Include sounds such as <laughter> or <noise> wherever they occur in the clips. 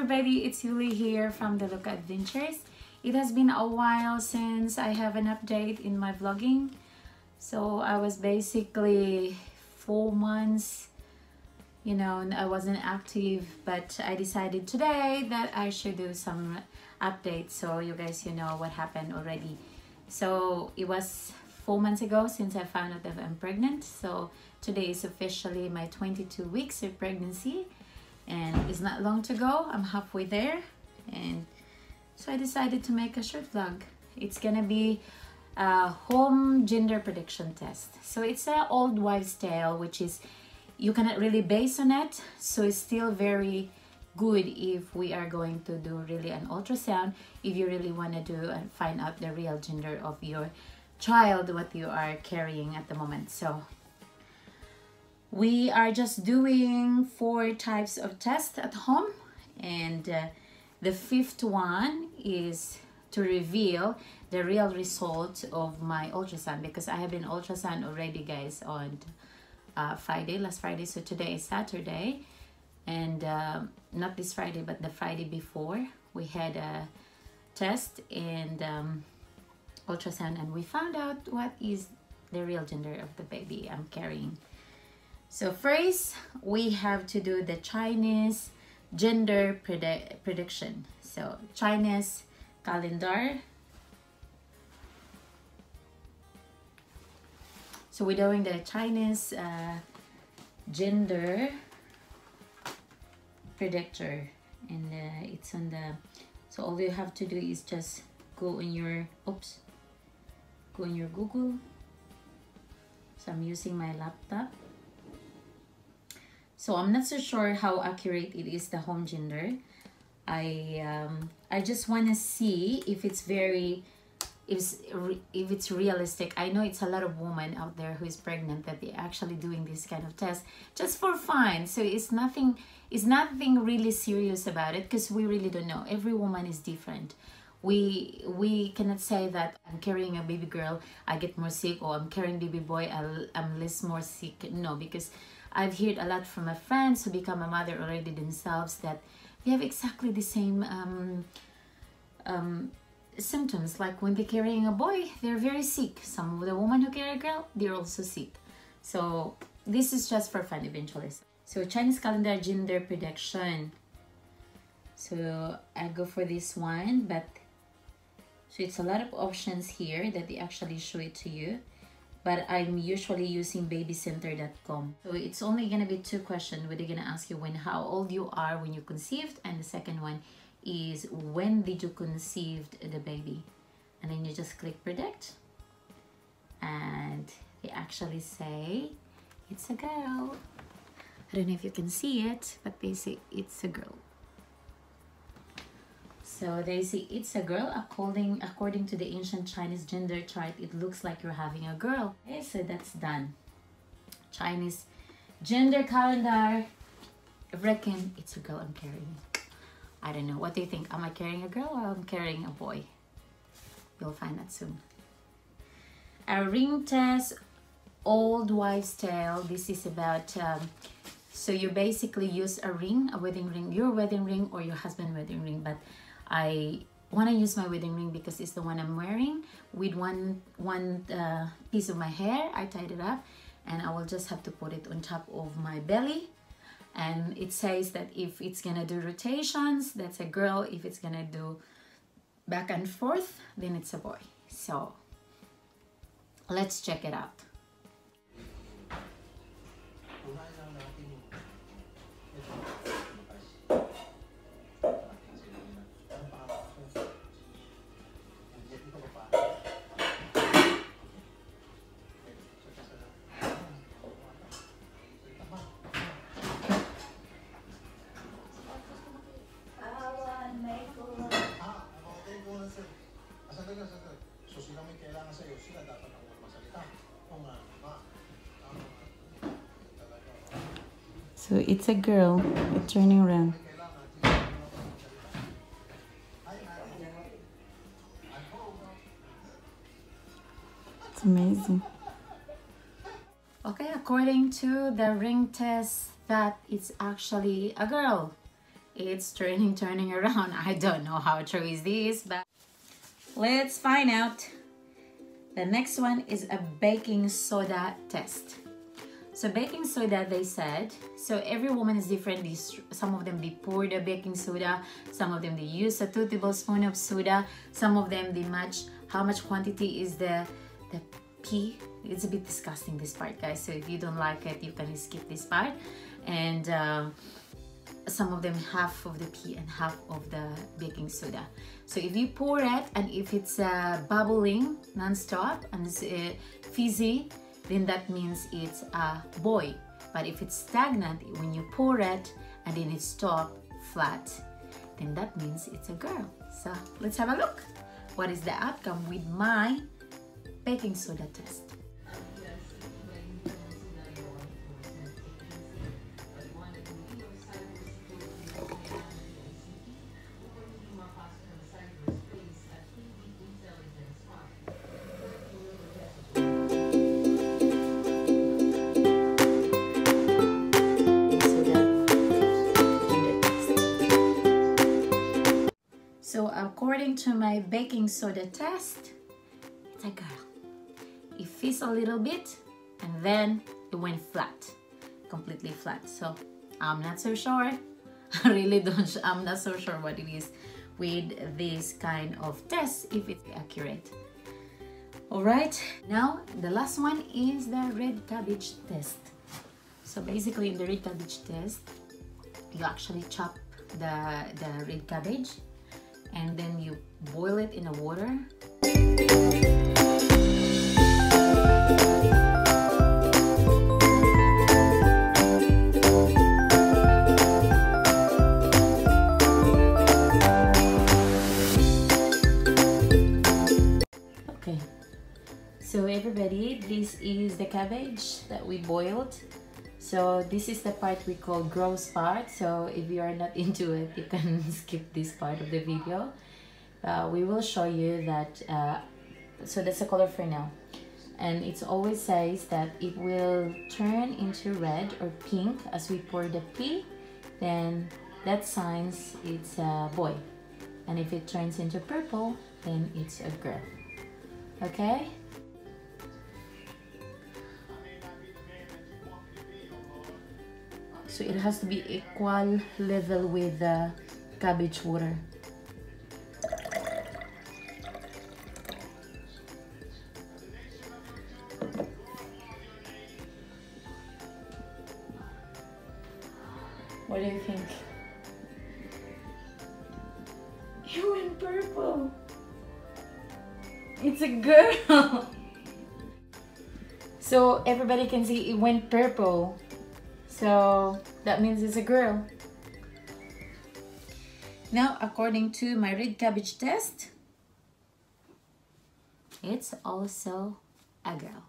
everybody, it's Yuli here from the Look Adventures. It has been a while since I have an update in my vlogging. So I was basically four months, you know, I wasn't active, but I decided today that I should do some updates so you guys you know what happened already. So it was four months ago since I found out that I'm pregnant. So today is officially my 22 weeks of pregnancy and it's not long to go. I'm halfway there. And so i decided to make a short vlog. It's gonna be a home gender prediction test. So it's an old wives tale which is you cannot really base on it. So it's still very good if we are going to do really an ultrasound if you really want to do and find out the real gender of your child what you are carrying at the moment. So we are just doing four types of tests at home and uh, the fifth one is to reveal the real result of my ultrasound because I have been ultrasound already guys on uh, Friday last Friday so today is Saturday and uh, not this Friday but the Friday before we had a test and um, ultrasound and we found out what is the real gender of the baby I'm carrying so first, we have to do the Chinese gender predict prediction. So Chinese calendar. So we're doing the Chinese uh, gender predictor and uh, it's on the so all you have to do is just go in your oops go in your google so i'm using my laptop so I'm not so sure how accurate it is the home gender. I um, I just want to see if it's very if it's, if it's realistic. I know it's a lot of women out there who is pregnant that they're actually doing this kind of test just for fun. So it's nothing it's nothing really serious about it because we really don't know. Every woman is different. We we cannot say that I'm carrying a baby girl, I get more sick, or I'm carrying baby boy, I'll, I'm less more sick. No, because I've heard a lot from my friends who become a mother already themselves that they have exactly the same um, um, symptoms. Like when they're carrying a boy, they're very sick. Some of the women who carry a girl, they're also sick. So this is just for fun eventually. So Chinese calendar gender prediction. So I go for this one, but so it's a lot of options here that they actually show it to you but I'm usually using babycenter.com. So it's only gonna be two questions where they're gonna ask you when how old you are when you conceived and the second one is when did you conceive the baby and then you just click predict and they actually say it's a girl. I don't know if you can see it but they say it's a girl. So they say it's a girl. According according to the ancient Chinese gender chart, it looks like you're having a girl. Okay, so that's done. Chinese gender calendar. I reckon it's a girl I'm carrying. I don't know. What do you think? Am I carrying a girl or I'm carrying a boy? You'll find that soon. A ring test, old wives' tale. This is about um, so you basically use a ring, a wedding ring, your wedding ring or your husband wedding ring, but I want to use my wedding ring because it's the one I'm wearing with one one uh, piece of my hair. I tied it up and I will just have to put it on top of my belly. And it says that if it's gonna do rotations that's a girl. If it's gonna do back and forth then it's a boy. So let's check it out So it's a girl turning around. It's amazing. Okay, according to the ring test, that it's actually a girl. it's turning turning around <laughs> i don't know how true is this but let's find out the next one is a baking soda test so baking soda they said so every woman is different. Some of them they pour the baking soda some of them they use a two tablespoon of soda some of them they match how much quantity is the the pee. It's a bit disgusting this part guys. So if you don't like it you can skip this part. And uh, some of them half of the pee and half of the baking soda. So if you pour it and if it's uh, bubbling non-stop and it's uh, fizzy then that means it's a boy but if it's stagnant when you pour it and then it stop flat then that means it's a girl. So let's have a look. What is the outcome with my baking soda test according to my baking soda test, it's a girl. It fits a little bit and then it went flat, completely flat. So I'm not so sure. <laughs> I really don't, I'm not so sure what it is with this kind of test, if it's accurate. All right, now the last one is the red cabbage test. So basically in the red cabbage test, you actually chop the, the red cabbage and then you boil it in the water. Okay. So everybody this is the cabbage that we boiled so this is the part we call gross part. So if you are not <laughs> into it you can <laughs> skip this part of the video. Uh, we will show you that uh, so that's the color for now. And it always says that it will turn into red or pink as we pour the pee then that signs it's a boy. And if it turns into purple then it's a girl. Okay so it has to be equal level with the cabbage water What do you think? It went purple. It's a girl. <laughs> so everybody can see it went purple. So that means it's a girl. Now, according to my red cabbage test, it's also a girl.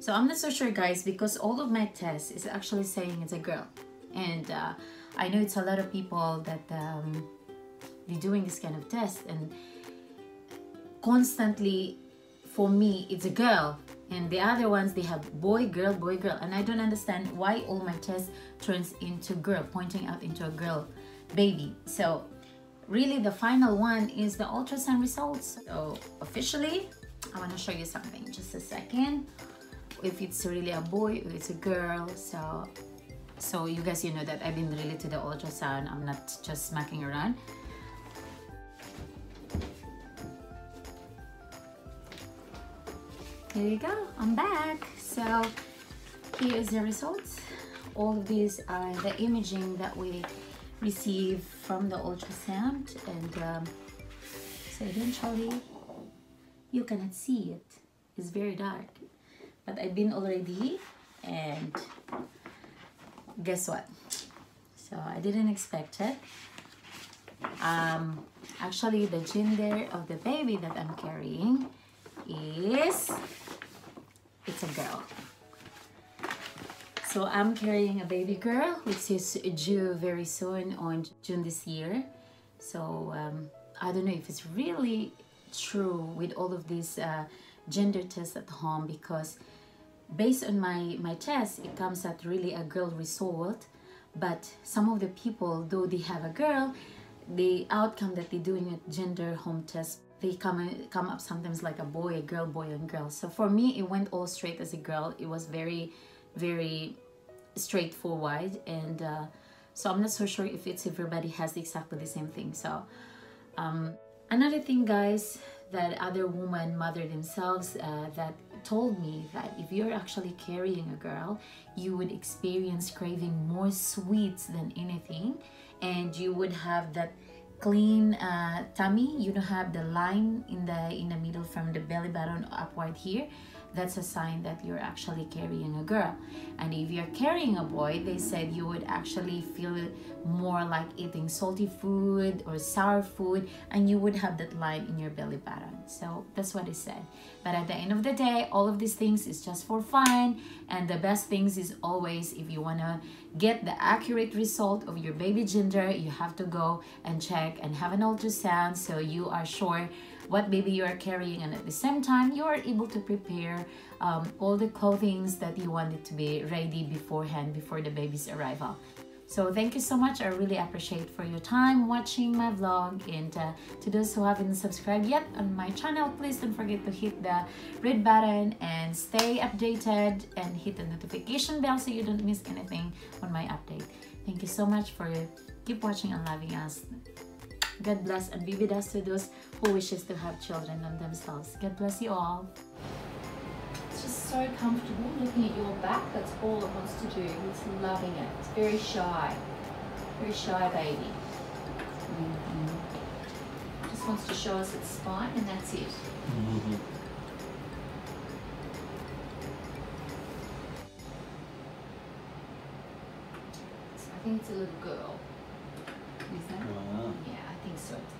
So I'm not so sure guys because all of my tests is actually saying it's a girl. And uh, I know it's a lot of people that um, they're doing this kind of test and constantly for me it's a girl and the other ones they have boy girl boy girl. And i don't understand why all my tests turns into girl pointing out into a girl baby. So really the final one is the ultrasound results. So officially i want to show you something just a second. If it's really a boy or it's a girl so so you guys you know that i've been really to the ultrasound. I'm not just smacking around here you go. I'm back. So here is the results. All of these are the imaging that we receive from the ultrasound. And um, so eventually you cannot see it. It's very dark. But I've been already and guess what? So I didn't expect it. Um, actually the gender of the baby that I'm carrying is it's a girl. So I'm carrying a baby girl, which is due very soon on June this year. So um, I don't know if it's really true with all of these uh, gender tests at home because based on my, my test, it comes at really a girl result. but some of the people though they have a girl the outcome that they're doing a gender home test they come come up sometimes like a boy a girl boy and girl. So for me it went all straight as a girl. It was very very straightforward and uh, so i'm not so sure if it's everybody has exactly the same thing. So um, another thing guys that other woman mother themselves uh, that told me that if you're actually carrying a girl you would experience craving more sweets than anything and you would have that clean uh, tummy you don't have the line in the in the middle from the belly button upward here that's a sign that you're actually carrying a girl. And if you're carrying a boy, they said you would actually feel more like eating salty food or sour food, and you would have that line in your belly button. So that's what it said. But at the end of the day, all of these things is just for fun. And the best things is always if you want to get the accurate result of your baby gender, you have to go and check and have an ultrasound so you are sure what baby you are carrying and at the same time you are able to prepare um, all the clothings that you wanted to be ready beforehand before the baby's arrival so thank you so much. I really appreciate for your time watching my vlog. And uh, to those who haven't subscribed yet on my channel, please don't forget to hit the red button and stay updated and hit the notification bell so you don't miss anything on my update. Thank you so much for keep watching and loving us. God bless and be with us to those who wishes to have children on themselves. God bless you all. It's just so comfortable looking at your back. That's all it wants to do. It's loving it. It's very shy. Very shy baby. Mm -hmm. Just wants to show us its spine and that's it. Mm -hmm. I think it's a little girl. Is that? Yeah, I think -huh.